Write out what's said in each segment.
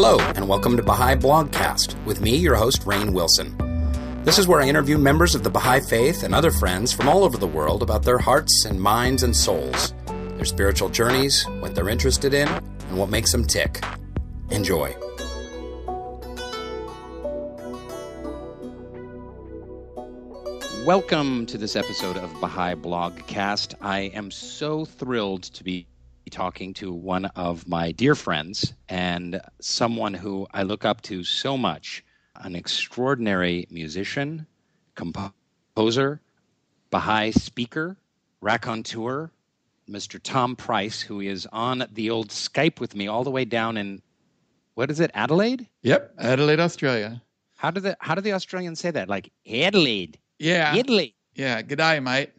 Hello, and welcome to Baha'i Blogcast with me, your host, Rainn Wilson. This is where I interview members of the Baha'i faith and other friends from all over the world about their hearts and minds and souls, their spiritual journeys, what they're interested in, and what makes them tick. Enjoy. Welcome to this episode of Baha'i Blogcast. I am so thrilled to be talking to one of my dear friends and someone who I look up to so much an extraordinary musician, composer, Baha'i speaker, raconteur, Mr. Tom Price, who is on the old Skype with me all the way down in, what is it, Adelaide? Yep, Adelaide, Australia. How do the how do the Australians say that? Like Adelaide. Yeah. Adelaide. Yeah. G'day, mate.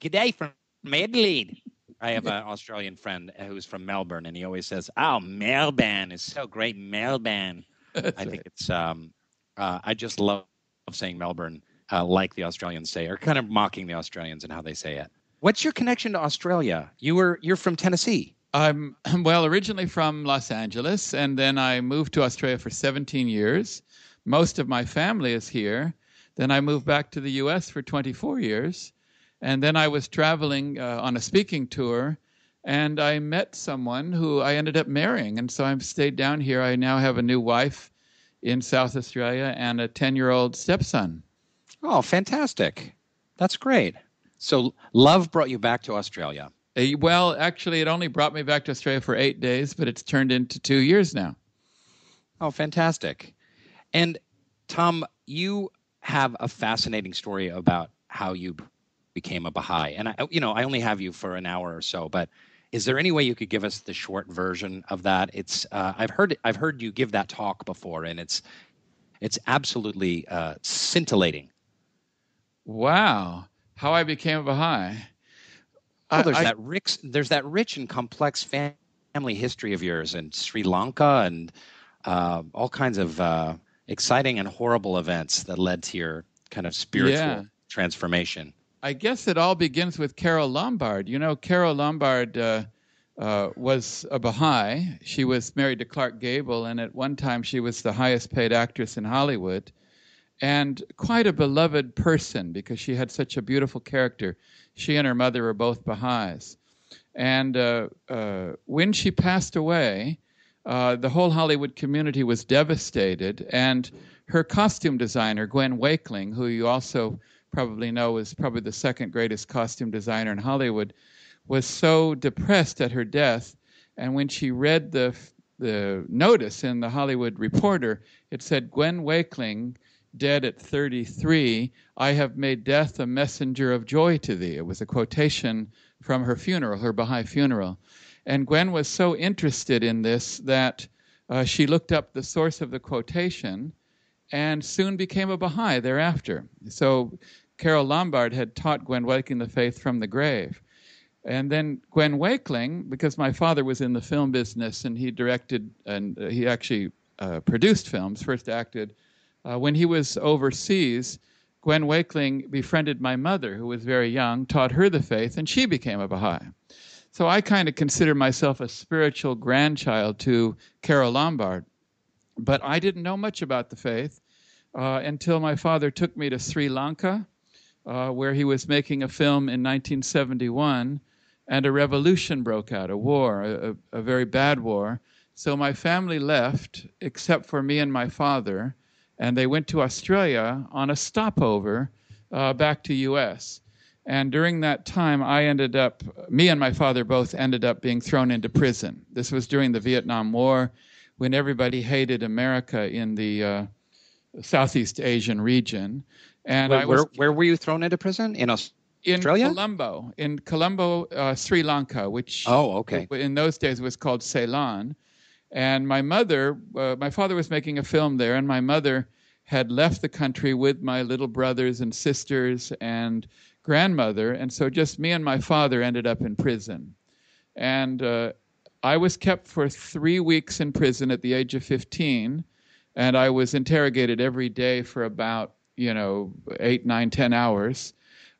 G'day from Adelaide. I have an Australian friend who's from Melbourne, and he always says, "Oh, Melbourne is so great, Melbourne." I think it's. Um, uh, I just love saying Melbourne, uh, like the Australians say, or kind of mocking the Australians and how they say it. What's your connection to Australia? You were you're from Tennessee. I'm well originally from Los Angeles, and then I moved to Australia for 17 years. Most of my family is here. Then I moved back to the U.S. for 24 years, and then I was traveling uh, on a speaking tour, and I met someone who I ended up marrying. And so I've stayed down here. I now have a new wife in South Australia and a 10 year old stepson. Oh, fantastic. That's great. So love brought you back to Australia. Uh, well, actually, it only brought me back to Australia for eight days, but it's turned into two years now. Oh, fantastic. And Tom, you have a fascinating story about how you became a Baha'i. And I, you know, I only have you for an hour or so, but is there any way you could give us the short version of that? It's uh, I've heard I've heard you give that talk before, and it's it's absolutely uh, scintillating. Wow, how I became a Baha'i. Oh, there's I, that rich there's that rich and complex family history of yours in Sri Lanka and uh, all kinds of uh, exciting and horrible events that led to your kind of spiritual yeah. transformation. I guess it all begins with Carole Lombard. You know, Carole Lombard uh, uh, was a Baha'i. She was married to Clark Gable, and at one time she was the highest paid actress in Hollywood, and quite a beloved person because she had such a beautiful character. She and her mother were both Baha'is. And uh, uh when she passed away, uh, the whole Hollywood community was devastated, and her costume designer, Gwen Wakeling, who you also probably know is probably the second greatest costume designer in Hollywood, was so depressed at her death. And when she read the the notice in the Hollywood Reporter, it said Gwen Wakeling, dead at 33, I have made death a messenger of joy to thee. It was a quotation from her funeral, her Baha'i funeral. And Gwen was so interested in this that uh, she looked up the source of the quotation and soon became a Baha'i thereafter. So Carole Lombard had taught Gwen Wakeling the faith from the grave. And then Gwen Wakeling, because my father was in the film business and he directed and uh, he actually uh, produced films, first acted, uh, when he was overseas, Gwen Wakeling befriended my mother, who was very young, taught her the faith, and she became a Baha'i. So I kind of consider myself a spiritual grandchild to Carole Lombard. But I didn't know much about the faith uh, until my father took me to Sri Lanka uh, where he was making a film in 1971, and a revolution broke out, a war, a, a very bad war. So my family left, except for me and my father, and they went to Australia on a stopover uh, back to U.S. And during that time, I ended up, me and my father both ended up being thrown into prison. This was during the Vietnam War when everybody hated America in the uh, Southeast Asian region. And where, I was, where, where were you thrown into prison in Australia? In Colombo, in Colombo, uh, Sri Lanka, which oh okay in those days was called Ceylon. And my mother, uh, my father was making a film there, and my mother had left the country with my little brothers and sisters and grandmother, and so just me and my father ended up in prison. And uh, I was kept for three weeks in prison at the age of 15, and I was interrogated every day for about you know, eight, nine, ten hours.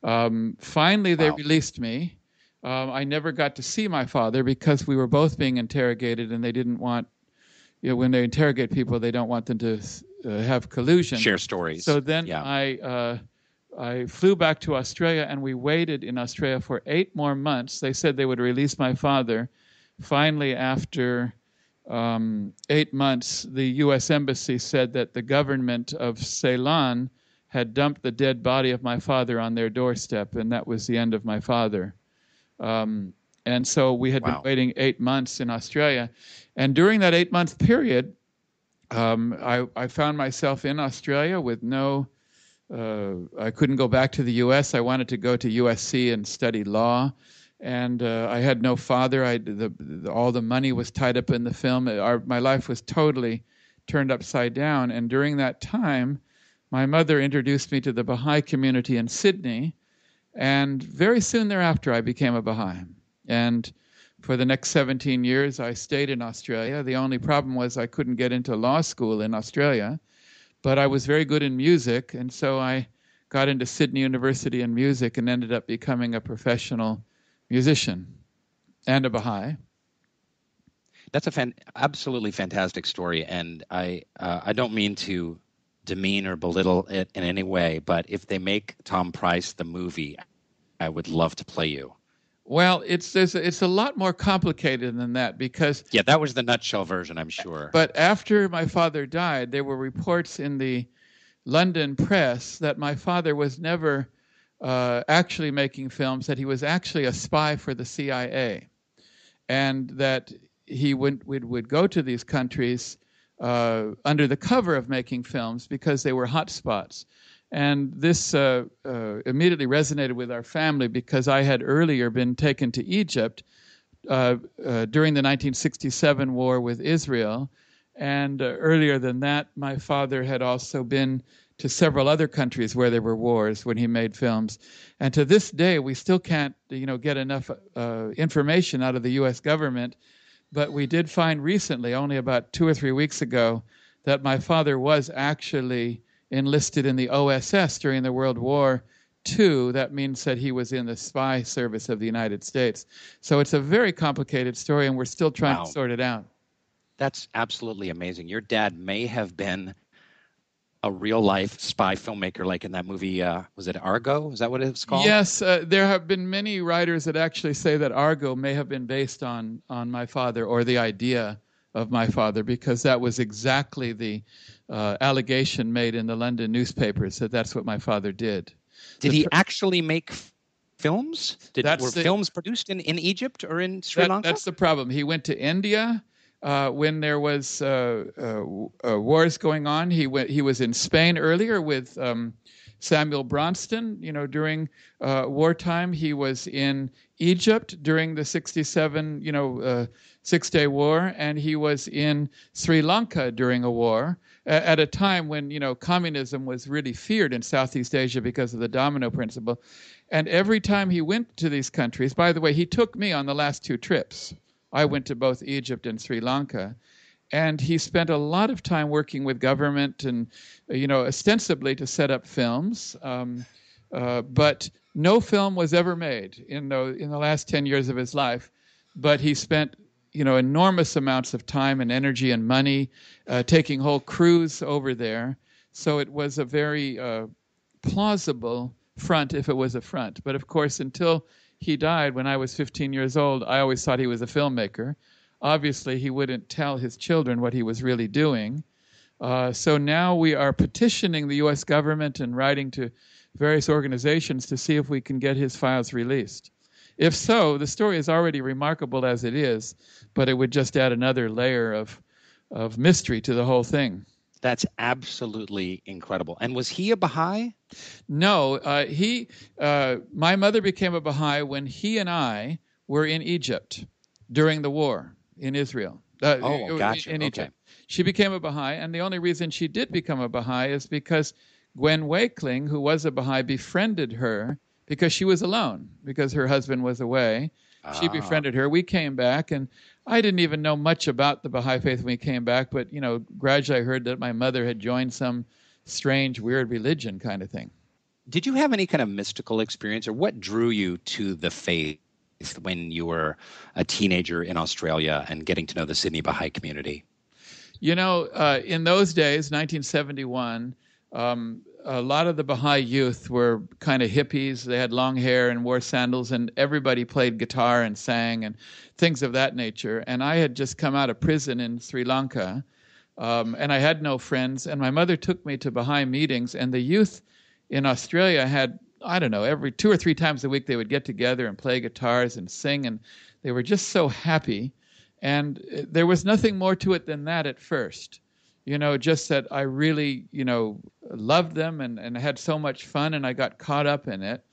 Um, finally, they wow. released me. Um, I never got to see my father because we were both being interrogated, and they didn't want, you know, when they interrogate people, they don't want them to uh, have collusion. Share stories. So then yeah. I uh, I flew back to Australia, and we waited in Australia for eight more months. They said they would release my father. Finally, after um, eight months, the U.S. Embassy said that the government of Ceylon had dumped the dead body of my father on their doorstep, and that was the end of my father. Um, and so we had wow. been waiting eight months in Australia. And during that eight month period, um, I, I, found myself in Australia with no, uh, I couldn't go back to the US. I wanted to go to USC and study law. And uh, I had no father. I, the, the, all the money was tied up in the film. Our, my life was totally turned upside down. And during that time, my mother introduced me to the Baha'i community in Sydney. And very soon thereafter, I became a Baha'i. And for the next 17 years, I stayed in Australia. The only problem was I couldn't get into law school in Australia, but I was very good in music, and so I got into Sydney University in music and ended up becoming a professional musician and a Baha'i. That's a fan- absolutely fantastic story, and I uh, I don't mean to demean or belittle it in any way, but if they make Tom Price the movie, I would love to play you. Well, it's it's a lot more complicated than that because yeah, that was the nutshell version, I'm sure. But after my father died, there were reports in the London press that my father was never uh, actually making films; that he was actually a spy for the CIA, and that he would would, would go to these countries uh, under the cover of making films because they were hot spots. And this uh, uh, immediately resonated with our family because I had earlier been taken to Egypt uh, uh during the 1967 war with Israel. And uh, earlier than that, my father had also been to several other countries where there were wars when he made films. And to this day, we still can't, you know, get enough information out of the U.S. government. But we did find recently, only about two or three weeks ago, that my father was actually enlisted in the OSS during the World War II. That means that he was in the spy service of the United States. So it's a very complicated story, and we're still trying wow. to sort it out. That's absolutely amazing. Your dad may have been a real life spy filmmaker, like in that movie. Uh, was it Argo? Is that what it's called? Yes, uh, there have been many writers that actually say that Argo may have been based on on my father or the idea of my father, because that was exactly the uh, allegation made in the London newspapers that that's what my father did. Did the he actually make films? Did were the, films produced in, in Egypt or in Sri that, Lanka? That's the problem. He went to India uh, when there was uh, uh, uh, wars going on. He went. He was in Spain earlier with um, Samuel Bronston. You know, during wartime, he was in Egypt during the '67. You know. Six Day War, and he was in Sri Lanka during a war at a time when you know communism was really feared in Southeast Asia because of the domino principle. And every time he went to these countries, by the way, he took me on the last two trips. I went to both Egypt and Sri Lanka, and he spent a lot of time working with government and you know ostensibly to set up films. Um, uh, but no film was ever made in the in the last ten years of his life. But he spent you know enormous amounts of time and energy and money, uh, taking whole crews over there. So it was a very uh, plausible front if it was a front. But of course, until he died when I was 15 years old, I always thought he was a filmmaker. Obviously, he wouldn't tell his children what he was really doing. Uh, so now we are petitioning the U.S. government and writing to various organizations to see if we can get his files released. If so, the story is already remarkable as it is, but it would just add another layer of of mystery to the whole thing. That's absolutely incredible. And was he a Baha'i? No, uh, he. Uh, my mother became a Baha'i when he and I were in Egypt during the war in Israel. Uh, oh, gotcha. In, Egypt. Okay. She became a Baha'i, and the only reason she did become a Baha'i is because Gwen Wakeling, who was a Baha'i, befriended her because she was alone because her husband was away. Ah. She befriended her. We came back, and I didn't even know much about the Baha'i faith when we came back, but you know, gradually I heard that my mother had joined some strange, weird religion kind of thing. Did you have any kind of mystical experience, or what drew you to the faith when you were a teenager in Australia and getting to know the Sydney Baha'i community? You know, uh, in those days, 1971, um, a lot of the Baha'i youth were kind of hippies. They had long hair and wore sandals, and everybody played guitar and sang and things of that nature. And I had just come out of prison in Sri Lanka, um, and I had no friends. And my mother took me to Baha'i meetings, and the youth in Australia had I don't know every two or three times a week they would get together and play guitars and sing, and they were just so happy. And uh, there was nothing more to it than that at first you know, just that I really, you know, loved them and, and had so much fun and I got caught up in it.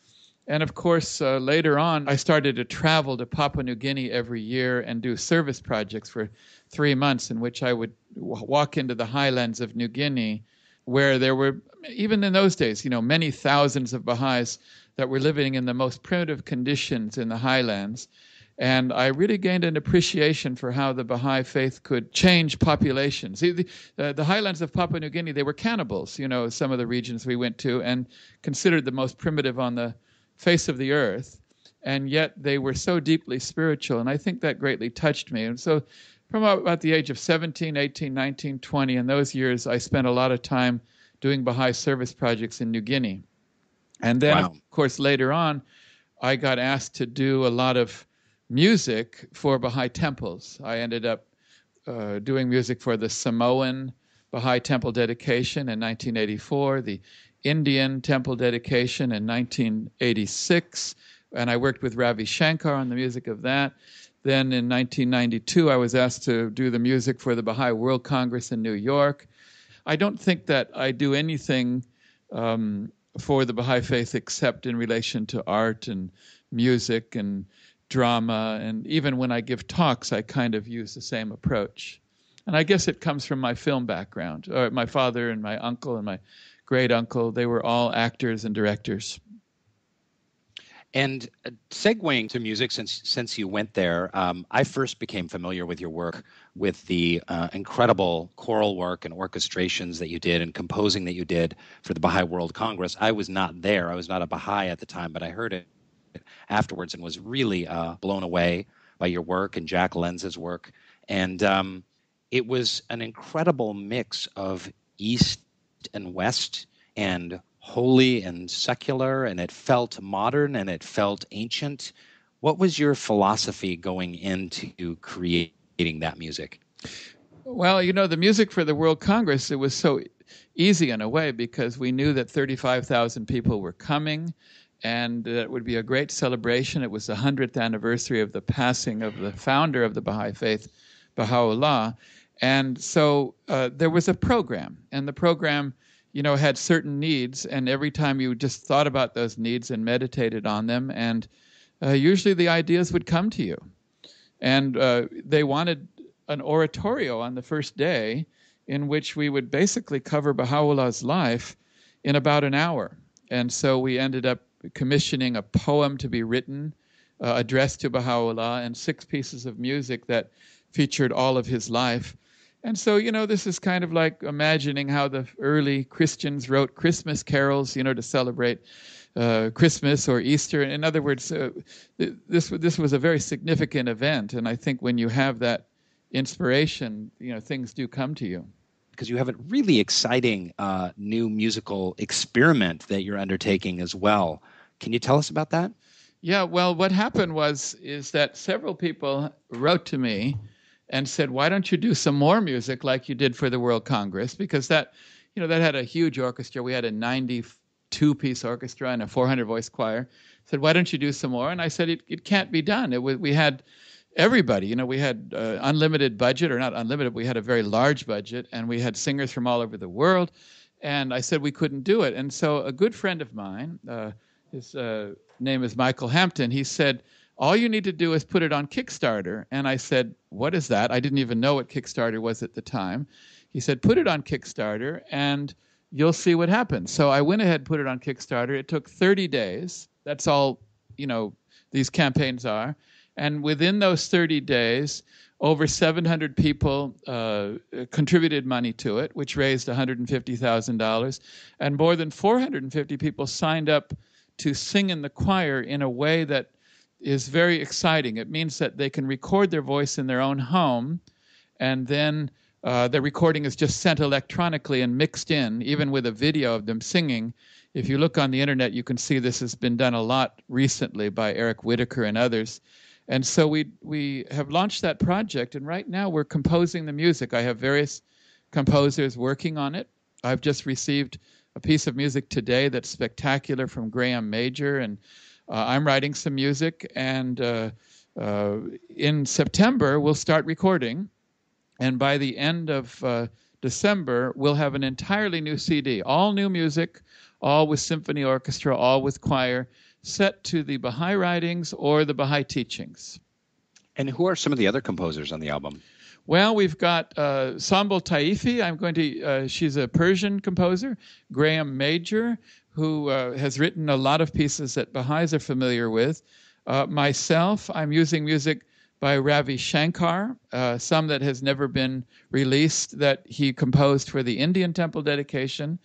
And of course, uh, later on, I started to travel to Papua New Guinea every year and do service projects for three months, in which I would w- walk into the highlands of New Guinea, where there were, even in those days, you know, many thousands of Baha'is that were living in the most primitive conditions in the highlands. And I really gained an appreciation for how the Baha'i faith could change populations. The, uh, the, highlands of Papua New Guinea, they were cannibals, you know, some of the regions we went to, and considered the most primitive on the face of the earth. And yet they were so deeply spiritual. And I think that greatly touched me. And so from about the age of 17, 18, 19, 20, in those years, I spent a lot of time doing Baha'i service projects in New Guinea. And then, wow. of course, later on, I got asked to do a lot of music for Baha'i temples. I ended up uh, doing music for the Samoan Baha'i temple dedication in 1984, the Indian temple dedication in 1986, and I worked with Ravi Shankar on the music of that. Then in 1992, I was asked to do the music for the Baha'i World Congress in New York. I don't think that I do anything um, for the Baha'i faith except in relation to art and music and drama, and even when I give talks, I kind of use the same approach. And I guess it comes from my film background. Or my father and my uncle and my great uncle, they were all actors and directors. And uh, segueing to music, since since you went there, um, I first became familiar with your work with the uh, incredible choral work and orchestrations that you did and composing that you did for the Baha'i World Congress. I was not there; I was not a Baha'i at the time, but I heard it afterwards and was really uh, blown away by your work and Jack Lenz's work. And um, it was an incredible mix of East and West and holy and secular, and it felt modern and it felt ancient. What was your philosophy going into creating that music? Well, you know, the music for the World Congress, it was so easy in a way because we knew that 35,000 people were coming and it would be a great celebration. It was the 100th anniversary of the passing of the founder of the Baha'i Faith, Baha'u'llah. And so uh, there was a program, and the program, you know, had certain needs, and every time you just thought about those needs and meditated on them, and uh, usually the ideas would come to you. And uh, they wanted an oratorio on the first day in which we would basically cover Baha'u'llah's life in about an hour. And so we ended up commissioning a poem to be written uh, addressed to Baha'u'llah and six pieces of music that featured all of his life. And so, you know, this is kind of like imagining how the early Christians wrote Christmas carols, you know, to celebrate uh, Christmas or Easter. In other words, uh, this this was a very significant event, and I think when you have that inspiration, you know, things do come to you because you have a really exciting uh, new musical experiment that you're undertaking as well. Can you tell us about that? Yeah, well, what happened was is that several people wrote to me and said, "Why don't you do some more music like you did for the World Congress?" Because that, you know, that had a huge orchestra. We had a 92 piece orchestra and a 400 voice choir. said, "Why don't you do some more?" And I said, "It, it can't be done. It we had everybody. You know, we had uh, unlimited budget, or not unlimited. We had a very large budget, and we had singers from all over the world. And I said we couldn't do it. And so a good friend of mine." Uh, his uh, name is Michael Hampton. He said, All you need to do is put it on Kickstarter. And I said, What is that? I didn't even know what Kickstarter was at the time. He said, Put it on Kickstarter and you'll see what happens. So I went ahead and put it on Kickstarter. It took 30 days. That's all, you know, these campaigns are. And within those 30 days, over 700 people uh, contributed money to it, which raised $150,000. And more than 450 people signed up to sing in the choir in a way that is very exciting. It means that they can record their voice in their own home and then uh, the recording is just sent electronically and mixed in, even with a video of them singing. If you look on the internet, you can see this has been done a lot recently by Eric Whitacre and others. And so we we have launched that project, and right now we're composing the music. I have various composers working on it. I've just received a piece of music today that's spectacular from Graham Major, and uh, I'm writing some music. And uh, uh, in September, we'll start recording, and by the end of uh, December, we'll have an entirely new CD, all new music, all with symphony orchestra, all with choir, set to the Baha'i writings or the Baha'i teachings. And who are some of the other composers on the album? Well, we've got uh, Sambal Taifi. I'm going to. Uh, she's a Persian composer. Graham Major, who uh, has written a lot of pieces that Baha'is are familiar with. Uh, myself, I'm using music by Ravi Shankar, uh, some that has never been released that he composed for the Indian temple dedication.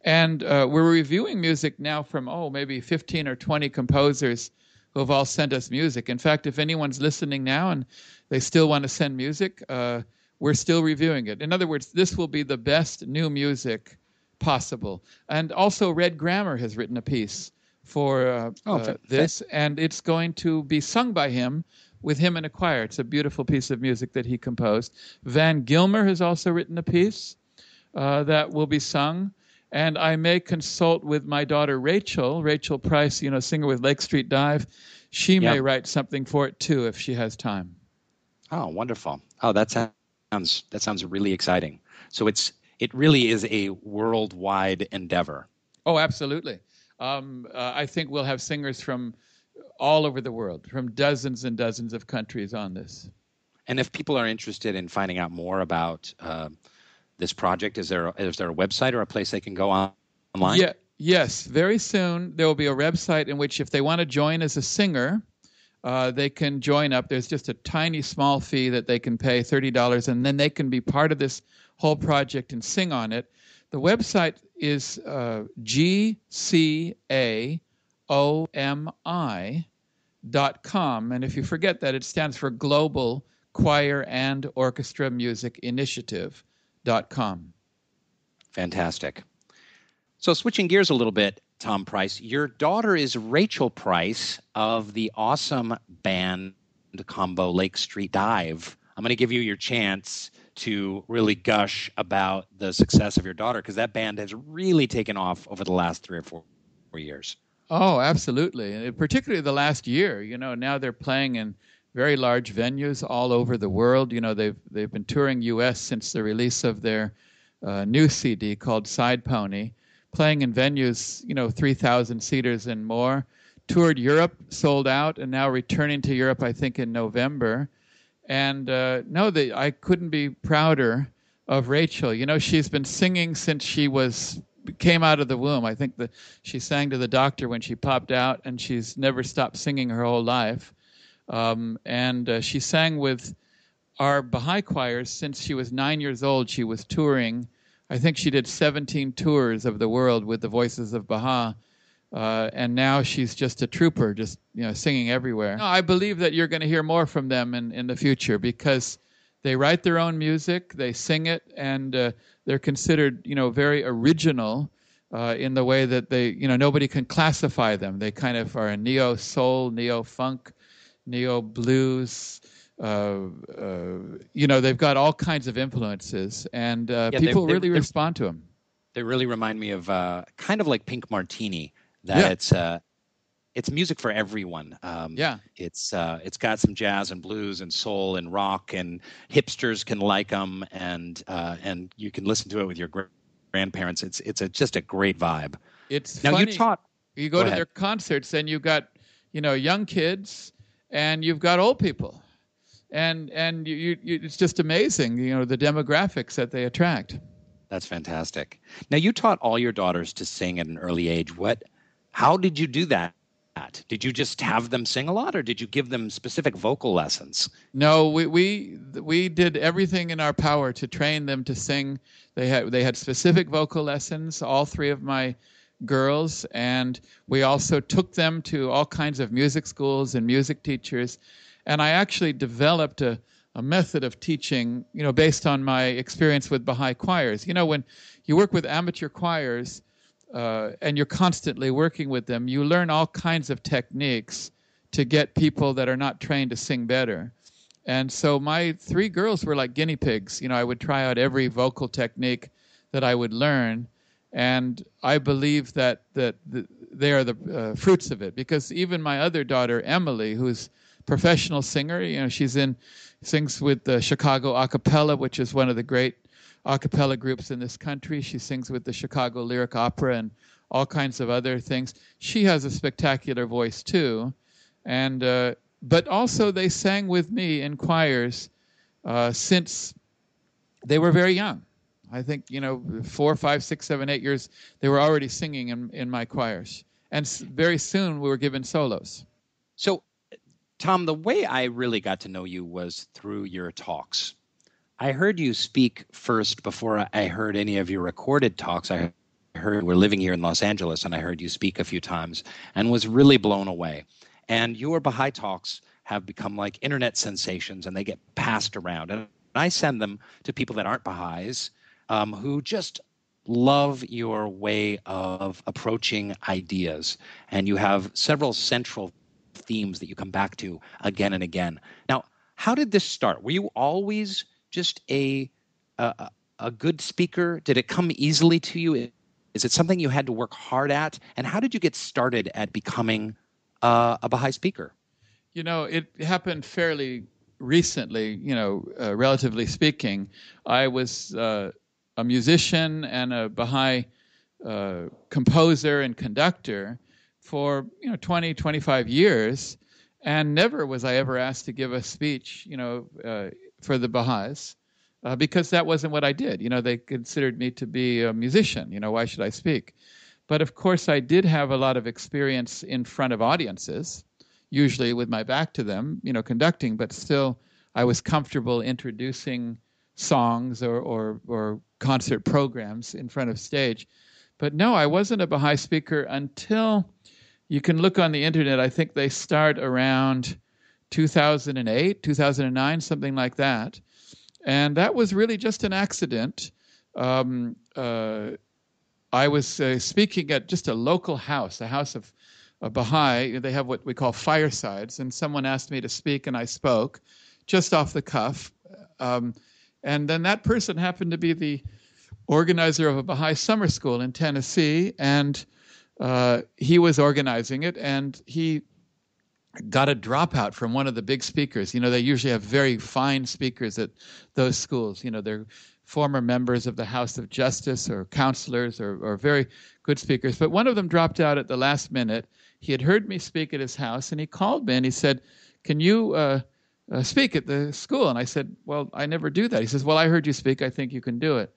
And uh, we're reviewing music now from, oh, maybe 15 or 20 composers who have all sent us music. In fact, if anyone's listening now and they still want to send music, uh, we're still reviewing it. In other words, this will be the best new music possible. And also, Red Grammer has written a piece for uh, oh, uh, this, and it's going to be sung by him with him in a choir. It's a beautiful piece of music that he composed. Van Gilmer has also written a piece uh, that will be sung. And I may consult with my daughter Rachel, Rachel Price, you know, singer with Lake Street Dive. She may write something for it too if she has time. Oh, wonderful! Oh, that sounds that sounds really exciting. So it's it really is a worldwide endeavor. Oh, absolutely. Um, uh, I think we'll have singers from all over the world, from dozens and dozens of countries on this. And if people are interested in finding out more about uh, this project, is there is there a website or a place they can go on, online? Yeah, yes. Very soon there will be a website in which, if they want to join as a singer, uh, they can join up. There's just a tiny small fee that they can pay, $30, and then they can be part of this whole project and sing on it. The website is uh, com, And if you forget that, it stands for Global Choir and Orchestra Music Initiative dot com. Fantastic. So, switching gears a little bit, Tom Price. Your daughter is Rachel Price of the awesome band combo Lake Street Dive. I'm going to give you your chance to really gush about the success of your daughter because that band has really taken off over the last three or four, four years. Oh, absolutely. particularly the last year. You know, now they're playing in very large venues all over the world. You know, they've they've been touring U.S. since the release of their uh, new CD called Side Pony playing in venues, you know, 3,000 seaters and more. Toured Europe, sold out, and now returning to Europe, I think, in November. And uh, no, the, I couldn't be prouder of Rachel. You know, she's been singing since she was came out of the womb. I think that she sang to the doctor when she popped out, and she's never stopped singing her whole life. Um, and uh, she sang with our Baha'i choirs since she was nine years old. She was touring I think she did 17 tours of the world with the Voices of Baha. Uh, and now she's just a trooper, just you know, singing everywhere. No, I believe that you're going to hear more from them in, in the future because they write their own music, they sing it, and uh, they're considered, you know, very original uh, in the way that they, you know, nobody can classify them. They kind of are a neo soul, neo funk, neo blues, uh, uh, you know, they've got all kinds of influences, and uh, yeah, people they, really they, respond to them. They really remind me of uh, kind of like Pink Martini. That yeah. it's uh, it's music for everyone. Um, yeah, it's uh, it's got some jazz and blues and soul and rock, and hipsters can like them, and and you can listen to it with your grandparents. It's it's a, just a great vibe. It's now funny. you taught. You go, go to ahead. their concerts, and you've got you know young kids, and you've got old people and and you, you, it's just amazing, you know, the demographics that they attract. That's fantastic. Now, you taught all your daughters to sing at an early age. What? How did you do that? Did you just have them sing a lot, or did you give them specific vocal lessons? No, we we we did everything in our power to train them to sing. They had they had specific vocal lessons. All three of my girls, and we also took them to all kinds of music schools and music teachers and I actually developed a, a method of teaching, you know, based on my experience with Baha'i choirs. You know, when you work with amateur choirs uh, and you're constantly working with them, you learn all kinds of techniques to get people that are not trained to sing better. And so my three girls were like guinea pigs. You know, I would try out every vocal technique that I would learn, and I believe that that they are the uh, fruits of it. Because even my other daughter Emily, who's professional singer, you know, she's in sings with the Chicago Acapella, which is one of the great a cappella groups in this country. She sings with the Chicago Lyric Opera and all kinds of other things. She has a spectacular voice too, and uh, but also they sang with me in choirs uh, since they were very young. I think you know four, five, six, seven, eight years they were already singing in, in my choirs, and very soon we were given solos. So, Tom, the way I really got to know you was through your talks. I heard you speak first before I heard any of your recorded talks. I heard we're living here in Los Angeles, and I heard you speak a few times and was really blown away. And your Baha'i talks have become like internet sensations and they get passed around. And I send them to people that aren't Baha'is um, who just love your way of approaching ideas. And you have several central themes that you come back to again and again. Now, how did this start? Were you always just a, a a good speaker? Did it come easily to you? Is it something you had to work hard at? And how did you get started at becoming uh, a Baha'i speaker? You know, it happened fairly recently. You know, uh, relatively speaking, I was uh, a musician and a Baha'i uh, composer and conductor for you know 20, 25 years, and never was I ever asked to give a speech. You know uh, for the Baha'is uh, because that wasn't what I did. You know, they considered me to be a musician. You know, why should I speak? But of course, I did have a lot of experience in front of audiences, usually with my back to them, you know, conducting, but still I was comfortable introducing songs or, or, or concert programs in front of stage. But no, I wasn't a Baha'i speaker until you can look on the internet. I think they start around 2008, 2009, something like that. And that was really just an accident. Um, uh, I was uh, speaking at just a local house, a house of a Baha'i. They have what we call firesides, and someone asked me to speak, and I spoke just off the cuff. Um, and then that person happened to be the organizer of a Baha'i summer school in Tennessee, and uh, he was organizing it, and he got a dropout from one of the big speakers. You know, they usually have very fine speakers at those schools. You know, they're former members of the House of Justice or counselors or, or very good speakers. But one of them dropped out at the last minute. He had heard me speak at his house and he called me and he said, Can you uh, uh, speak at the school? And I said, Well, I never do that. He says, Well, I heard you speak. I think you can do it.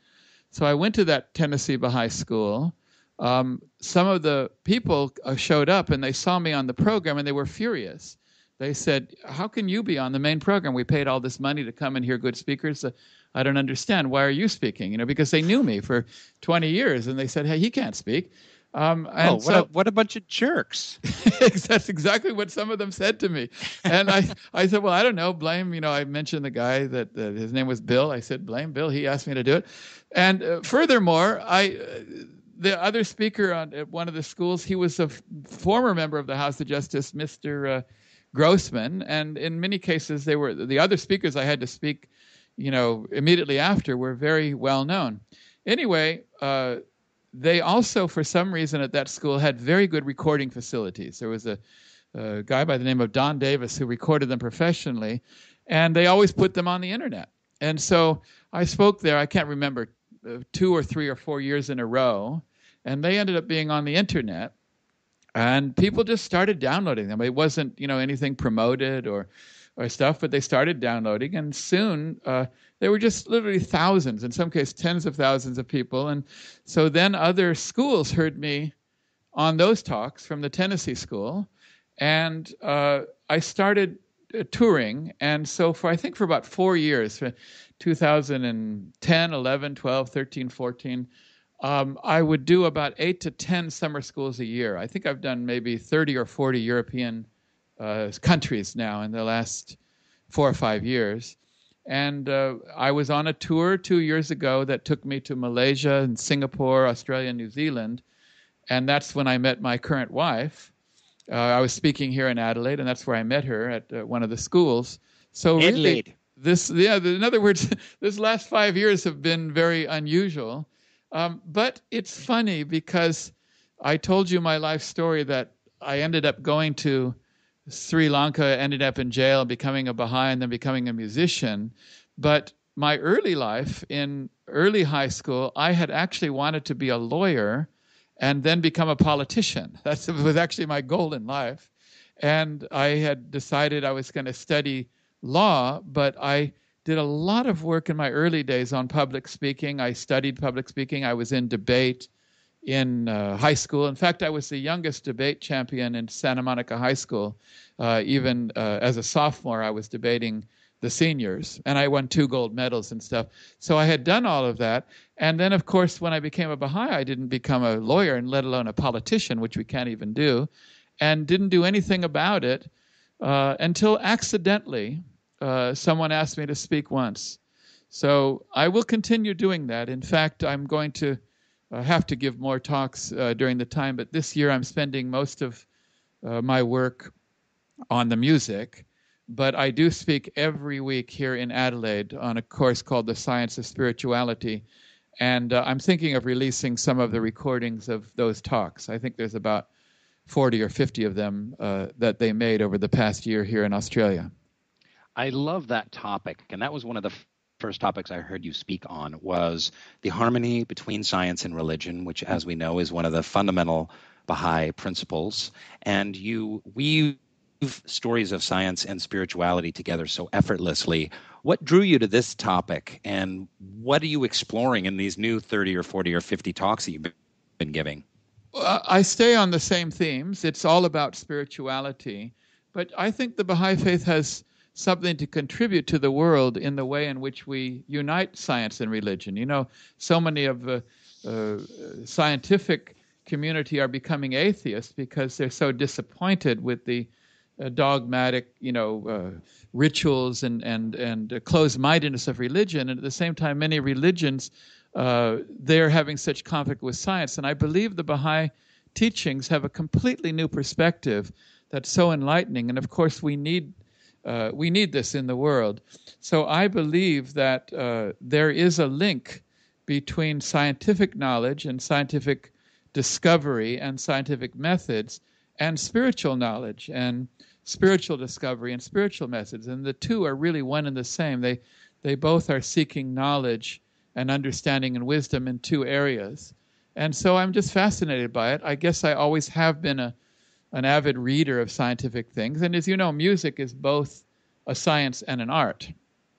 So I went to that Tennessee Baha'i school um, some of the people uh, showed up and they saw me on the program and they were furious. They said, How can you be on the main program? We paid all this money to come and hear good speakers. Uh, I don't understand. Why are you speaking? You know, because they knew me for 20 years and they said, Hey, he can't speak. Um, and oh, what, so, a, what a bunch of jerks. that's exactly what some of them said to me. And I, I said, well, I don't know. Blame, you know, I mentioned the guy that uh, his name was Bill. I said, blame Bill. He asked me to do it. And uh, furthermore, I, uh, the other speaker on, at one of the schools, he was a f- former member of the House of Justice, Mr. Uh, Grossmann, and in many cases, they were the other speakers I had to speak, you know, immediately after were very well known. Anyway, uh, they also, for some reason, at that school had very good recording facilities. There was a, a guy by the name of Don Davis who recorded them professionally, and they always put them on the internet. And so I spoke there. I can't remember uh, two or three or four years in a row, and they ended up being on the internet. And people just started downloading them. It wasn't, you know, anything promoted or, or stuff, but they started downloading, and soon uh, there were just literally thousands, in some cases tens of thousands of people. And so then other schools heard me on those talks from the Tennessee school, and uh, I started uh, touring. And so for I think for about four years, 2010, 11, 12, 13, 14, um, I would do about eight to 10 summer schools a year. I think I've done maybe 30 or 40 European uh, countries now in the last four or five years. And uh, I was on a tour two years ago that took me to Malaysia and Singapore, Australia, New Zealand. And that's when I met my current wife. Uh, I was speaking here in Adelaide, and that's where I met her at uh, one of the schools. So really, Adelaide. this yeah. In other words, this last five years have been very unusual. Um, but it's funny because I told you my life story that I ended up going to Sri Lanka, ended up in jail, becoming a Baha'i, and then becoming a musician. But my early life in early high school, I had actually wanted to be a lawyer and then become a politician. That was actually my goal in life. And I had decided I was going to study law, but I did a lot of work in my early days on public speaking. I studied public speaking. I was in debate in uh, high school. In fact, I was the youngest debate champion in Santa Monica High School. Uh, even uh, as a sophomore, I was debating the seniors, and I won two gold medals and stuff. So I had done all of that. And then, of course, when I became a Baha'i, I didn't become a lawyer, and let alone a politician, which we can't even do, and didn't do anything about it uh, until accidentally uh, someone asked me to speak once. So I will continue doing that. In fact, I'm going to uh, have to give more talks uh, during the time, but this year I'm spending most of uh, my work on the music. But I do speak every week here in Adelaide on a course called The Science of Spirituality. And uh, I'm thinking of releasing some of the recordings of those talks. I think there's about 40 or 50 of them that they made over the past year here in Australia. I love that topic. And that was one of the first topics I heard you speak on was the harmony between science and religion, which, as we know, is one of the fundamental Baha'i principles. And you weave stories of science and spirituality together so effortlessly. What drew you to this topic, and what are you exploring in these new 30 or 40 or 50 talks that you've been giving? I stay on the same themes. It's all about spirituality. But I think the Baha'i faith has something to contribute to the world in the way in which we unite science and religion. You know, so many of the uh, scientific community are becoming atheists because they're so disappointed with the uh, dogmatic, you know, uh, rituals and and and closed-mindedness of religion, and at the same time, many religions uh, they're having such conflict with science. And I believe the Baha'i teachings have a completely new perspective that's so enlightening. And of course, we need uh, we need this in the world. So I believe that uh, there is a link between scientific knowledge and scientific discovery and scientific methods and spiritual knowledge and spiritual discovery and spiritual methods. And the two are really one and the same. They, they both are seeking knowledge and understanding and wisdom in two areas. And so I'm just fascinated by it. I guess I always have been a an avid reader of scientific things. And as you know, music is both a science and an art.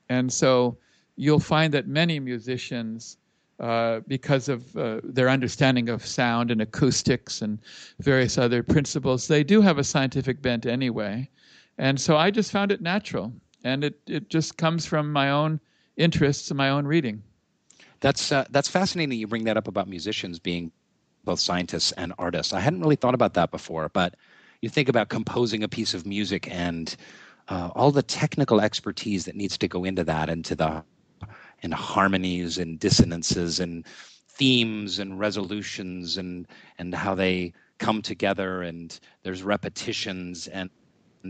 And so you'll find that many musicians, uh, because of uh, their understanding of sound and acoustics and various other principles, they do have a scientific bent anyway. And so I just found it natural. And it, it just comes from my own interests and my own reading. That's, uh, that's fascinating you bring that up about musicians being both scientists and artists. I hadn't really thought about that before, but you think about composing a piece of music and uh, all the technical expertise that needs to go into that, into the and harmonies and dissonances and themes and resolutions and and how they come together and there's repetitions and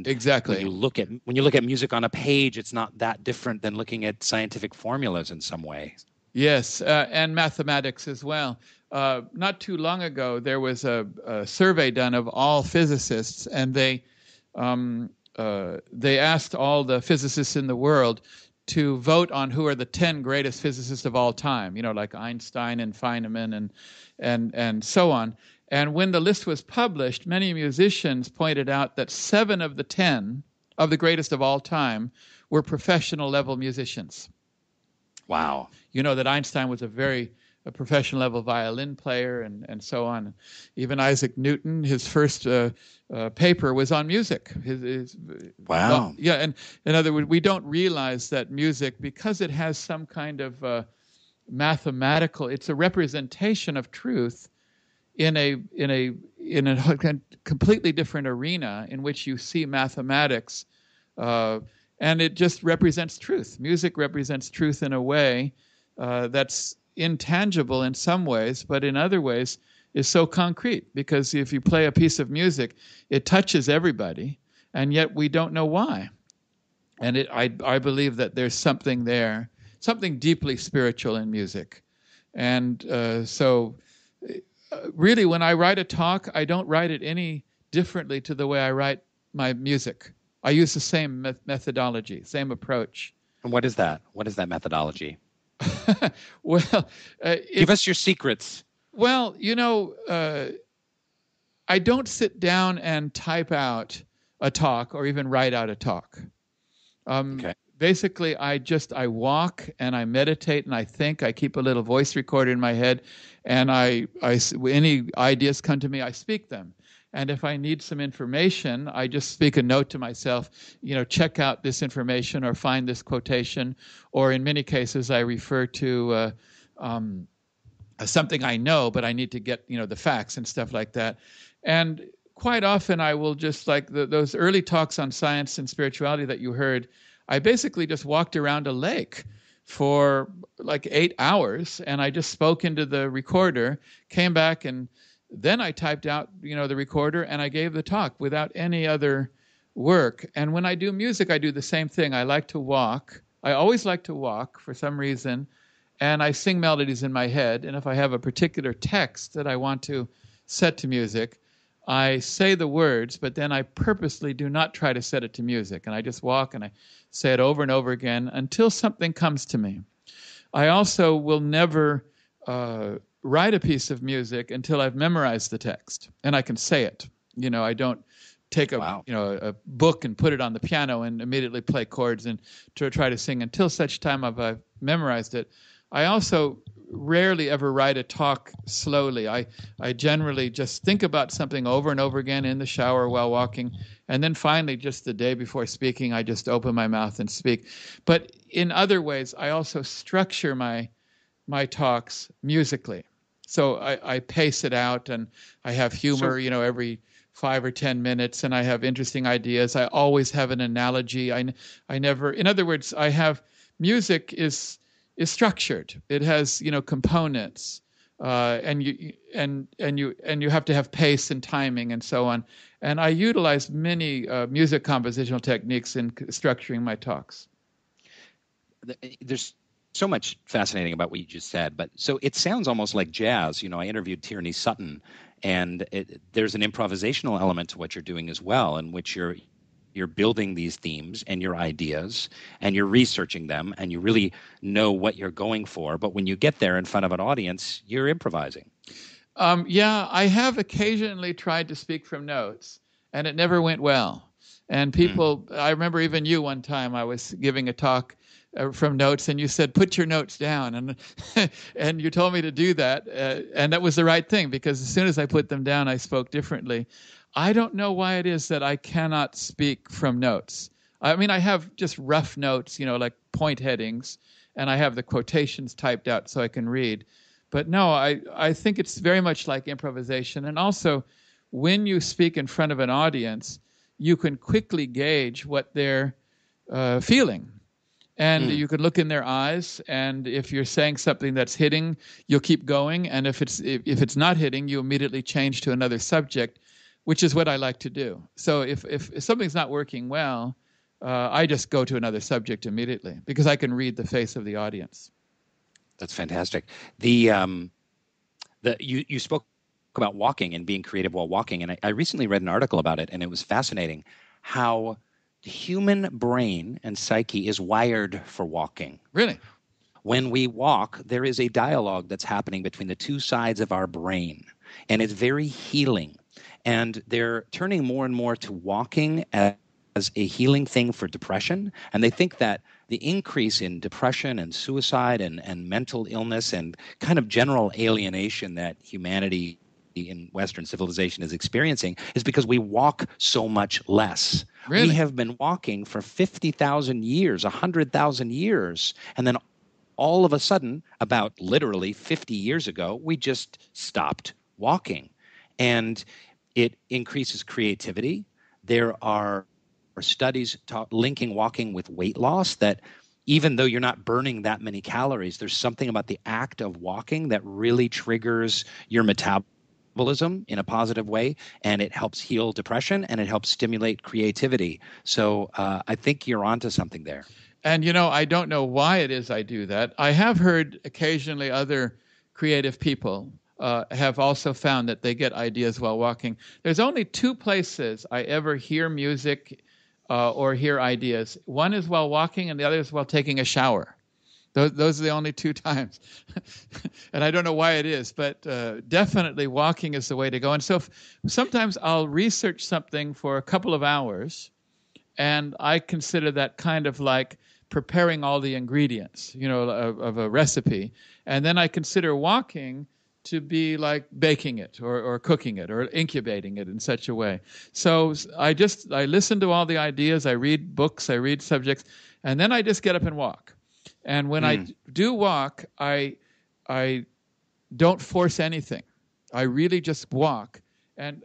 exactly. when you look at when you look at music on a page it's not that different than looking at scientific formulas in some way yes uh, and mathematics as well uh, not too long ago, there was a, a, survey done of all physicists, and they um, uh, they asked all the physicists in the world to vote on who are the ten greatest physicists of all time. You know, like Einstein and Feynman and and and so on. And when the list was published, many musicians pointed out that seven of the ten of the greatest of all time were professional level musicians. Wow. You know that Einstein was a very a professional level violin player, and, and so on. Even Isaac Newton, his first uh, uh, paper was on music. His, his, wow. Well, yeah, and in other words, we don't realize that music, because it has some kind of uh, mathematical, it's a representation of truth in a in a in a completely different arena in which you see mathematics uh, and it just represents truth. Music represents truth in a way uh, that's intangible in some ways, but in other ways is so concrete because if you play a piece of music, it touches everybody, and yet we don't know why. And it, I, I believe that there's something there, something deeply spiritual in music. And uh, so, uh, really, when I write a talk, I don't write it any differently to the way I write my music. I use the same methodology, same approach. And what is that? What is that methodology? well, uh, give us your secrets. Well, you know, uh, I don't sit down and type out a talk or even write out a talk. Um, okay. Basically, I just I walk and I meditate and I think. I keep a little voice recorder in my head, and I, I any ideas come to me, I speak them. And if I need some information, I just speak a note to myself, you know, check out this information or find this quotation. Or in many cases, I refer to uh, um, something I know, but I need to get, you know, the facts and stuff like that. And quite often, I will just like the, those early talks on science and spirituality that you heard, I basically just walked around a lake for like eight hours and I just spoke into the recorder, came back and then I typed out, you know, the recorder and I gave the talk without any other work. And when I do music, I do the same thing. I like to walk. I always like to walk for some reason, and I sing melodies in my head. And if I have a particular text that I want to set to music, I say the words, but then I purposely do not try to set it to music. And I just walk and I say it over and over again until something comes to me. I also will never uh, write a piece of music until I've memorized the text and I can say it. You know, I don't take a wow. you know a book and put it on the piano and immediately play chords and to try to sing until such time I've, I've memorized it. I also rarely ever write a talk slowly. I, I generally just think about something over and over again in the shower while walking. And then finally, just the day before speaking, I just open my mouth and speak. But in other ways, I also structure my my talks musically. So I, I pace it out and I have humor, so, you know, every five or ten minutes and I have interesting ideas. I always have an analogy. I, I never, in other words, I have music is is structured. It has you know components, uh, and you and and you and you have to have pace and timing and so on. And I utilize many uh, music compositional techniques in structuring my talks. There's so much fascinating about what you just said. But so it sounds almost like jazz. You know, I interviewed Tierney Sutton, and it, there's an improvisational element to what you're doing as well, in which you're you're building these themes and your ideas and you're researching them and you really know what you're going for but when you get there in front of an audience you're improvising um, yeah i have occasionally tried to speak from notes and it never went well and hmm. people i remember even you one time i was giving a talk uh, from notes and you said put your notes down. And and you told me to do that uh, and that was the right thing because as soon as i put them down i spoke differently. I don't know why it is that i cannot speak from notes. I mean i have just rough notes you know like point headings and i have the quotations typed out so i can read. But no i i think it's very much like improvisation. And also when you speak in front of an audience you can quickly gauge what they're uh, feeling and mm. you could look in their eyes and if you're saying something that's hitting you'll keep going. And if it's if, if it's not hitting you immediately change to another subject which is what i like to do. So if if, if something's not working well uh, i just go to another subject immediately because i can read the face of the audience. That's fantastic. The um the you you spoke about walking and being creative while walking and I, I recently read an article about it and it was fascinating how the human brain and psyche is wired for walking. Really? When we walk, there is a dialogue that's happening between the two sides of our brain, and it's very healing. And they're turning more and more to walking as a healing thing for depression. And they think that the increase in depression and suicide and, and mental illness and kind of general alienation that humanity in Western civilization is experiencing is because we walk so much less. Really? We have been walking for 50,000 years, 100,000 years, and then all of a sudden, about literally 50 years ago, we just stopped walking. And it increases creativity. There are studies ta- linking walking with weight loss that even though you're not burning that many calories, there's something about the act of walking that really triggers your metabolism in a positive way, and it helps heal depression and it helps stimulate creativity. So uh, I think you're onto something there. And you know, I don't know why it is I do that. I have heard occasionally other creative people uh, have also found that they get ideas while walking. There's only two places I ever hear music uh, or hear ideas. One is while walking, and the other is while taking a shower. Those, those are the only two times. and I don't know why it is, but uh, definitely walking is the way to go. And so if, sometimes I'll research something for a couple of hours, and I consider that kind of like preparing all the ingredients, you know, of, of a recipe. And then I consider walking to be like baking it or, or cooking it or incubating it in such a way. So I just I listen to all the ideas, I read books, I read subjects, and then I just get up and walk. And when mm. I hmm. do walk, I I don't force anything. I really just walk. And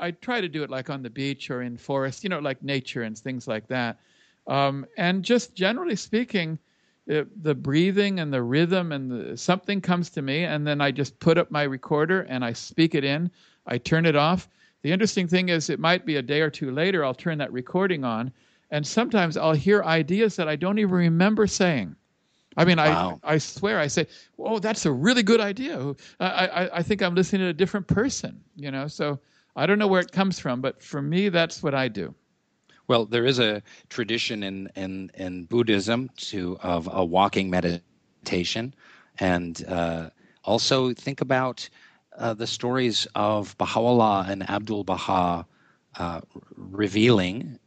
I try to do it like on the beach or in forest, you know, like nature and things like that. Um, and just generally speaking, it, the breathing and the rhythm and the, something comes to me, and then I just put up my recorder and I speak it in. I turn it off. The interesting thing is, it might be a day or two later, I'll turn that recording on, and sometimes I'll hear ideas that I don't even remember saying. I mean, wow. I, I swear, I say, "Oh, that's a really good idea." I, I, I think I'm listening to a different person, you know. So I don't know where it comes from, but for me, that's what I do. Well, there is a tradition in in, in Buddhism to of a walking meditation, and uh, also think about uh, the stories of Baha'u'llah and Abdul Baha uh, revealing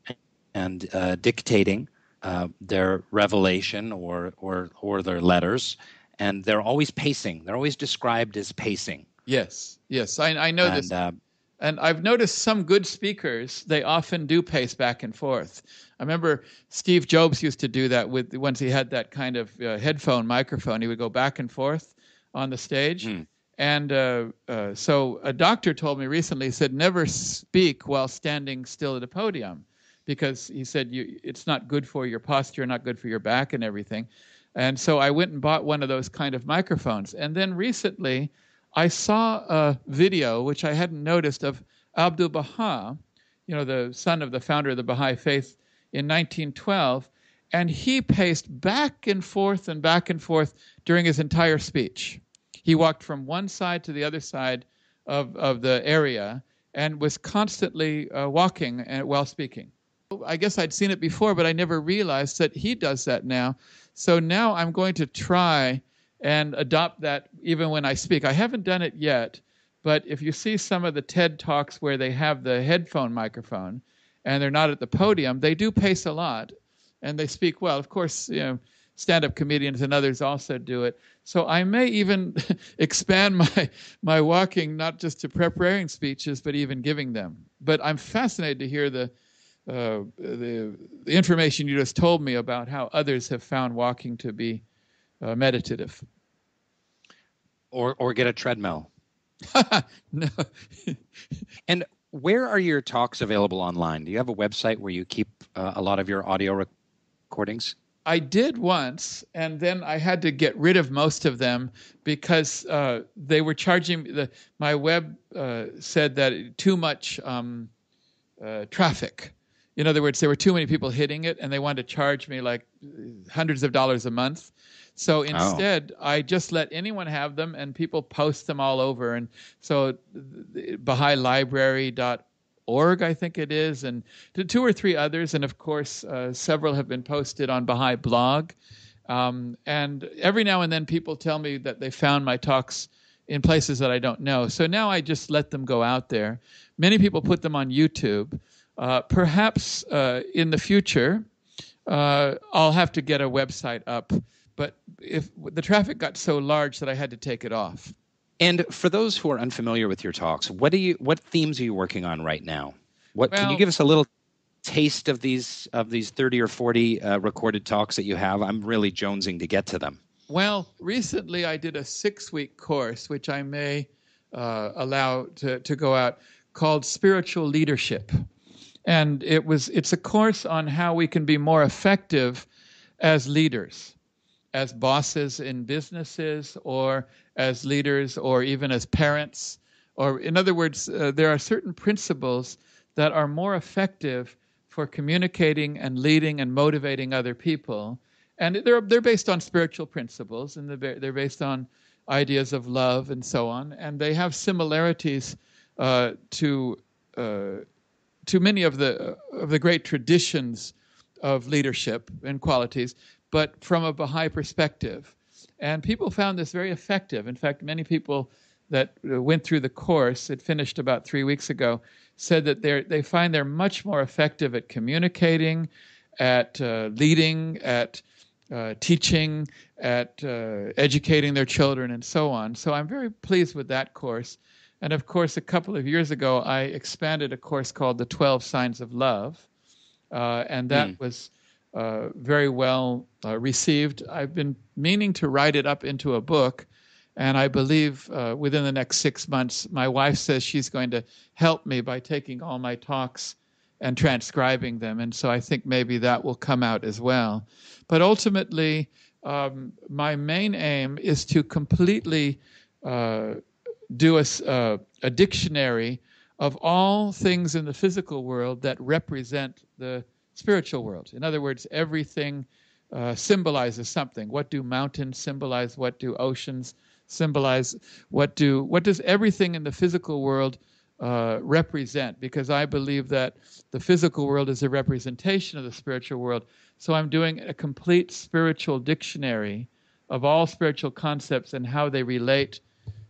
and uh, dictating uh, their revelation or or or their letters, and they're always pacing. They're always described as pacing. Yes, yes, I, I know and, this. Uh, and I've noticed some good speakers, they often do pace back and forth. I remember Steve Jobs used to do that with once he had that kind of uh, headphone microphone, he would go back and forth on the stage. Mm. And uh, uh, so a doctor told me recently, he said, never speak while standing still at a podium because he said you, it's not good for your posture, not good for your back and everything. And so I went and bought one of those kind of microphones. And then recently, I saw a video which I hadn't noticed of Abdul Baha, you know, the son of the founder of the Baha'i faith in 1912, and he paced back and forth and back and forth during his entire speech. He walked from one side to the other side of, of the area and was constantly uh, walking while speaking. I guess I'd seen it before, but I never realized that he does that now. So now I'm going to try and adopt that even when I speak. I haven't done it yet, but if you see some of the TED Talks where they have the headphone microphone and they're not at the podium, they do pace a lot and they speak well. Of course, you know, stand-up comedians and others also do it. So I may even expand my my walking not just to preparing speeches, but even giving them. But I'm fascinated to hear the uh, the, the information you just told me about how others have found walking to be uh, meditative. Or or get a treadmill. no. and where are your talks available online? Do you have a website where you keep uh, a lot of your audio recordings? I did once, and then I had to get rid of most of them because uh, they were charging the my web uh, said that too much um, uh, traffic. In other words, there were too many people hitting it, and they wanted to charge me like hundreds of dollars a month. So instead, oh. I just let anyone have them, and people post them all over. And so, BahaiLibrary.org, I think it is, and two or three others, and of course, uh, several have been posted on Baha'i Blog. Um, and every now and then, people tell me that they found my talks in places that I don't know. So now I just let them go out there. Many people put them on YouTube. Uh, perhaps uh, in the future, uh, I'll have to get a website up but if the traffic got so large that I had to take it off. And for those who are unfamiliar with your talks, what do you what themes are you working on right now? What well, can you give us a little taste of these of these 30 or 40 uh, recorded talks that you have? I'm really jonesing to get to them. Well, recently I did a 6-week course which I may uh, allow to to go out called Spiritual Leadership. And it was it's a course on how we can be more effective as leaders, as bosses in businesses, or as leaders, or even as parents. Or, in other words, uh, there are certain principles that are more effective for communicating and leading and motivating other people. And they're, they're based on spiritual principles and they're, they're based on ideas of love and so on. And they have similarities uh, to, uh, to many of the, of the great traditions of leadership and qualities, but from a Baha'i perspective. And people found this very effective. In fact, many people that went through the course, it finished about three weeks ago, said that they they find they're much more effective at communicating, at uh, leading, at uh, teaching, at uh, educating their children, and so on. So I'm very pleased with that course. And of course, a couple of years ago, I expanded a course called The 12 Signs of Love. Uh, and that mm. was uh, very well uh, received. I've been meaning to write it up into a book. And I believe uh, within the next six months, my wife says she's going to help me by taking all my talks and transcribing them. And so I think maybe that will come out as well. But ultimately, um, my main aim is to completely uh, do a, uh, a dictionary of all things in the physical world that represent the spiritual world. In other words, everything uh, symbolizes something. What do mountains symbolize? What do oceans symbolize? What do what does everything in the physical world uh, represent? Because I believe that the physical world is a representation of the spiritual world. So I'm doing a complete spiritual dictionary of all spiritual concepts and how they relate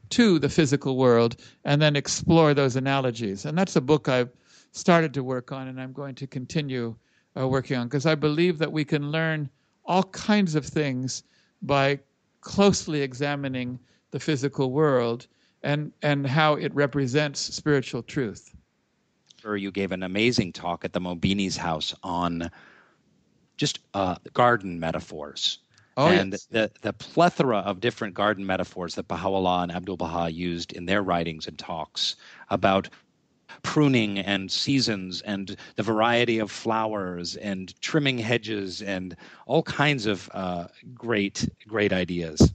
to the physical world, and then explore those analogies. And that's a book I've started to work on, and I'm going to continue uh, working on because I believe that we can learn all kinds of things by closely examining the physical world and, and how it represents spiritual truth. You gave an amazing talk at the Mobini's house on just uh, garden metaphors. Oh, and yes. the, the plethora of different garden metaphors that Baha'u'llah and Abdul Baha used in their writings and talks about pruning and seasons and the variety of flowers and trimming hedges and all kinds of uh, great, great ideas.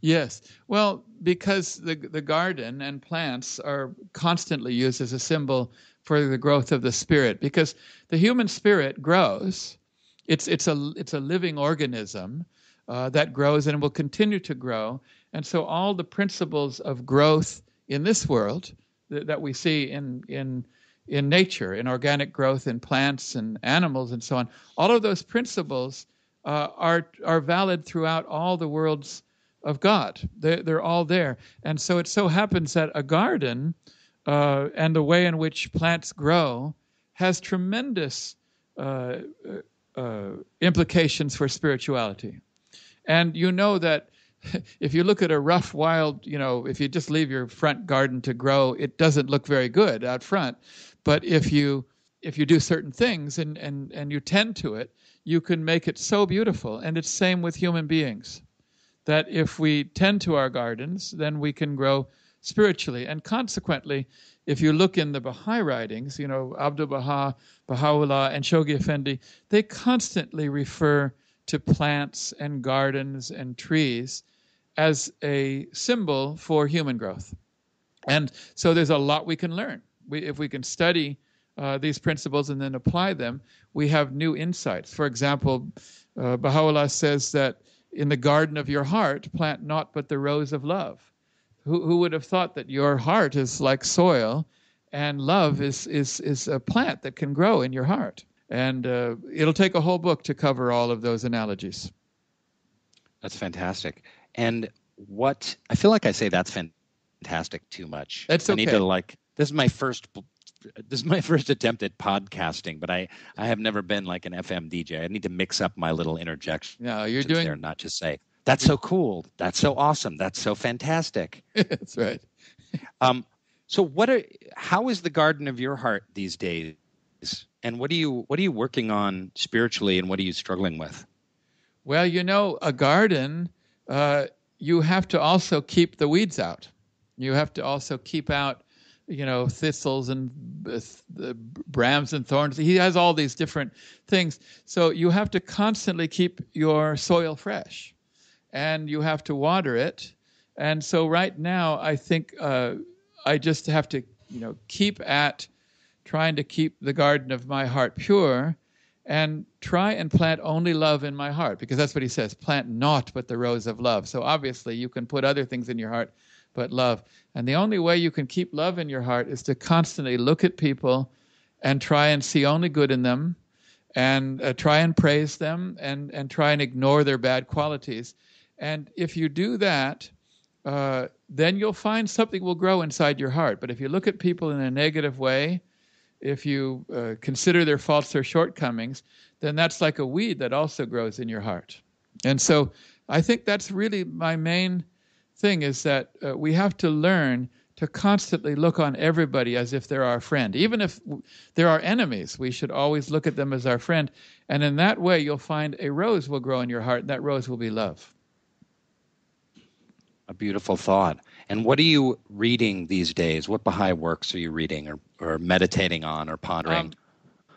Yes. Well, because the, the garden and plants are constantly used as a symbol for the growth of the spirit, because the human spirit grows. It's, it's, a, it's a living organism uh, that grows and will continue to grow. And so all the principles of growth in this world that we see in in in nature, in organic growth, in plants and animals and so on. All of those principles uh, are are valid throughout all the worlds of God. They're, they're all there, and so it so happens that a garden uh, and the way in which plants grow has tremendous uh, uh implications for spirituality. And you know that if you look at a rough, wild, you know, if you just leave your front garden to grow, it doesn't look very good out front. But if you if you do certain things and, and, and you tend to it, you can make it so beautiful. And it's same with human beings. That if we tend to our gardens, then we can grow spiritually. And consequently, if you look in the Baha'i writings, you know, Abdul Baha, Baha'u'llah, and Shoghi Effendi, they constantly refer to plants and gardens and trees as a symbol for human growth. And so there's a lot we can learn. We, if we can study uh, these principles and then apply them, we have new insights. For example, uh, Baha'u'llah says that in the garden of your heart, plant not but the rose of love. Who, who would have thought that your heart is like soil and love is, is, is a plant that can grow in your heart? And uh, it'll take a whole book to cover all of those analogies. That's fantastic. And what I feel like I say that's fantastic too much. That's okay. I need to like this is my first this is my first attempt at podcasting, but I I have never been like an FM DJ. I need to mix up my little interjection. No, you're doing there, not just say that's so cool, that's so awesome, that's so fantastic. that's right. um, so what are how is the garden of your heart these days? And what are you what are you working on spiritually, and what are you struggling with? Well, you know, a garden, uh, you have to also keep the weeds out. You have to also keep out, you know, thistles and uh, brams and thorns. He has all these different things. So you have to constantly keep your soil fresh, and you have to water it. And so right now, I think uh, I just have to, you know, keep at trying to keep the garden of my heart pure and try and plant only love in my heart because that's what he says plant not but the rose of love. So obviously you can put other things in your heart but love. And the only way you can keep love in your heart is to constantly look at people and try and see only good in them and uh, try and praise them and, and try and ignore their bad qualities and if you do that uh, then you'll find something will grow inside your heart but if you look at people in a negative way if you uh, consider their faults or shortcomings, then that's like a weed that also grows in your heart. And so I think that's really my main thing is that uh, we have to learn to constantly look on everybody as if they're our friend. Even if they're our enemies, we should always look at them as our friend. And in that way, you'll find a rose will grow in your heart, and that rose will be love. A beautiful thought. And what are you reading these days? What Baha'i works are you reading or, or meditating on or pondering? Um,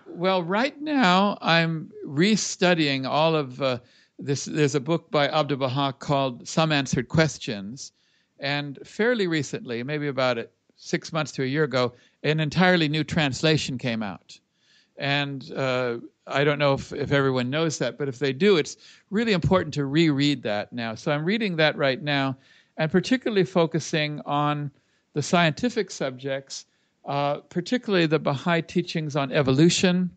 well, right now I'm restudying all of uh, this. There's a book by Abdu'l Baha called Some Answered Questions. And fairly recently, maybe about six months to a year ago, an entirely new translation came out. And uh, I don't know if, if everyone knows that, but if they do, it's really important to reread that now. So I'm reading that right now and particularly focusing on the scientific subjects, uh, particularly the Baha'i teachings on evolution,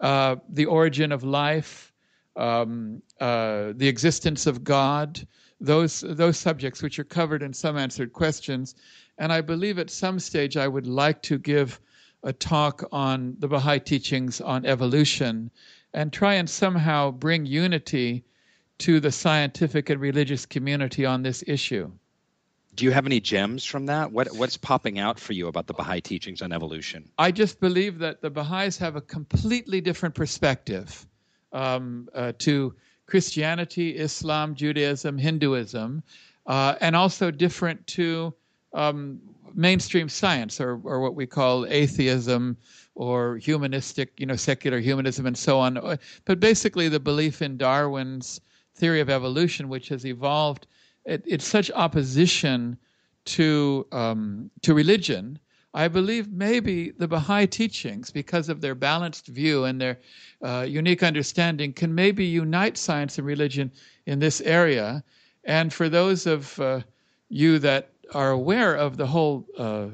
uh, the origin of life, um, uh, the existence of God, those, those subjects which are covered in some answered questions. And I believe at some stage I would like to give a talk on the Baha'i teachings on evolution and try and somehow bring unity to the scientific and religious community on this issue. Do you have any gems from that? What what's popping out for you about the Baha'i teachings on evolution? I just believe that the Baha'is have a completely different perspective um, uh, to Christianity, Islam, Judaism, Hinduism, uh, and also different to um, mainstream science or, or what we call atheism or humanistic, you know, secular humanism and so on. But basically, the belief in Darwin's theory of evolution, which has evolved, it, it's such opposition to um, to religion. I believe maybe the Baha'i teachings, because of their balanced view and their uh, unique understanding, can maybe unite science and religion in this area. And for those of uh, you that are aware of the whole uh,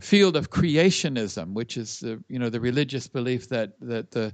field of creationism, which is the you know the religious belief that that the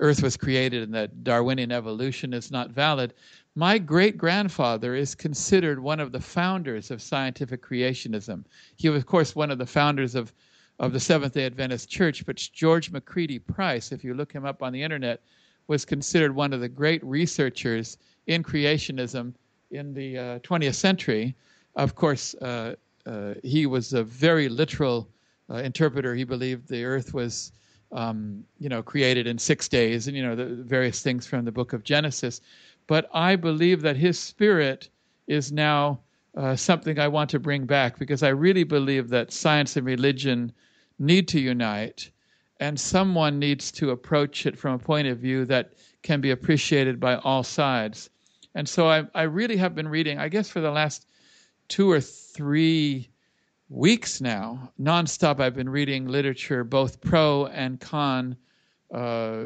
Earth was created and that Darwinian evolution is not valid. My great grandfather is considered one of the founders of scientific creationism. He was, of course, one of the founders of, of the Seventh day Adventist Church, but George McCready Price, if you look him up on the internet, was considered one of the great researchers in creationism in the uh, 20th century. Of course, uh, uh, he was a very literal uh, interpreter. He believed the earth was um, you know, created in six days, and you know the various things from the book of Genesis. But I believe that His Spirit is now uh, something I want to bring back because I really believe that science and religion need to unite, and someone needs to approach it from a point of view that can be appreciated by all sides. And so I, I really have been reading, I guess, for the last two or three weeks now, nonstop, I've been reading literature, both pro and con, uh,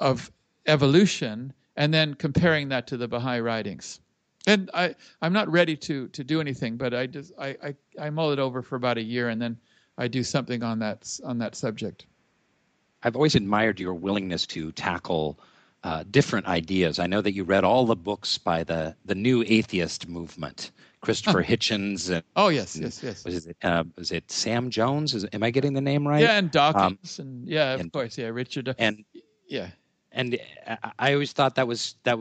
of evolution, and then comparing that to the Baha'i writings. And I, I'm not ready to, to do anything, but I just I, I, I mull it over for about a year, and then I do something on that on that subject. I've always admired your willingness to tackle uh, different ideas. I know that you read all the books by the the New Atheist movement. Christopher Hitchens. And, oh yes, yes, yes. Was it uh, was it Sam Jones? Is, am I getting the name right? Yeah, and Dawkins, um, and yeah, of and, course, yeah, Richard. And yeah, and I always thought that was that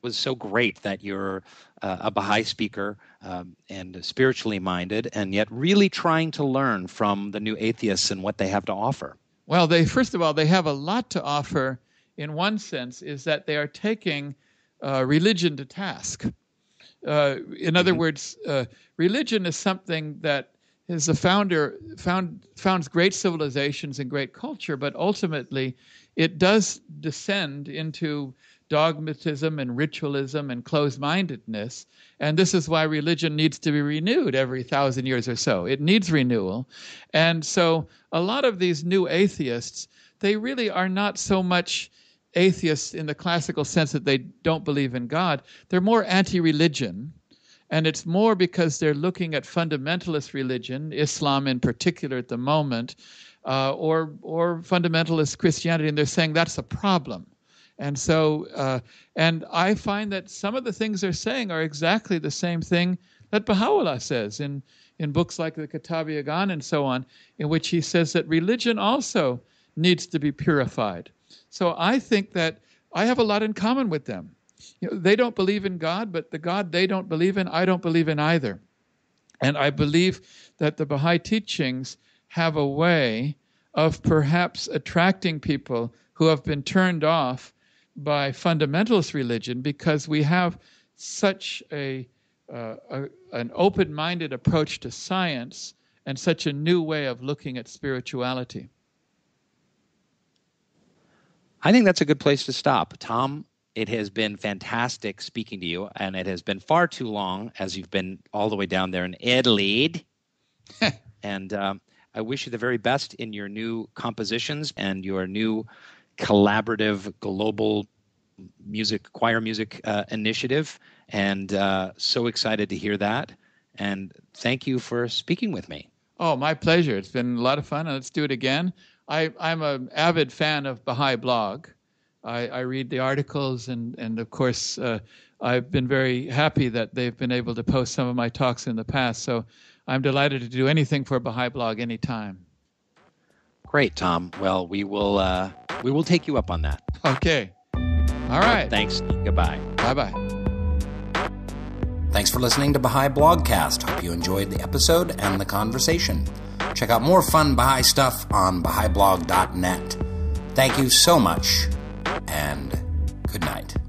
was so great that you're uh, a Baha'i speaker um, and spiritually minded, and yet really trying to learn from the new atheists and what they have to offer. Well, they first of all they have a lot to offer. In one sense, is that they are taking uh, religion to task. Uh, in other mm-hmm. words, uh, religion is something that is the founder found founds great civilizations and great culture, but ultimately it does descend into dogmatism and ritualism and closed mindedness. And this is why religion needs to be renewed every thousand years or so. It needs renewal. And so a lot of these new atheists, they really are not so much atheists in the classical sense that they don't believe in God. They're more anti religion. And it's more because they're looking at fundamentalist religion, Islam in particular at the moment, uh, or, or fundamentalist Christianity, and they're saying that's a problem. And so, uh, and I find that some of the things they're saying are exactly the same thing that Baha'u'llah says in, in books like the Kitab-i-Iqan and so on, in which he says that religion also needs to be purified. So I think that I have a lot in common with them. You know, they don't believe in God, but the God they don't believe in, I don't believe in either. And I believe that the Baha'i teachings have a way of perhaps attracting people who have been turned off by fundamentalist religion because we have such a, uh, a an open-minded approach to science and such a new way of looking at spirituality. I think that's a good place to stop. Tom, it has been fantastic speaking to you, and it has been far too long as you've been all the way down there in Adelaide. and um, I wish you the very best in your new compositions and your new collaborative global music choir music uh, initiative. And uh, so excited to hear that. And thank you for speaking with me. Oh my pleasure. It's been a lot of fun. And let's do it again I, i'm an avid fan of baha'i blog I, I read the articles and, and of course uh, i've been very happy that they've been able to post some of my talks in the past so i'm delighted to do anything for baha'i blog anytime great tom well we will uh, we will take you up on that. Okay. All right. Thanks. Goodbye. Bye bye. Thanks for listening to Baha'i Blogcast. Hope you enjoyed the episode and the conversation. Check out more fun Baha'i stuff on Baha'iBlog.net. Thank you so much, and good night.